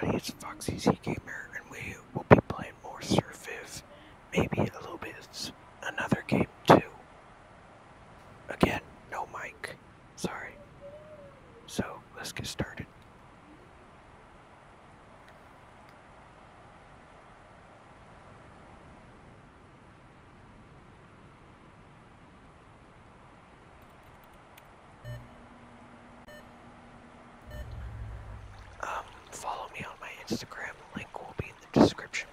everybody, it's Foxy Z Gamer, and we will be playing more Surviv. Maybe a little Instagram link will be in the description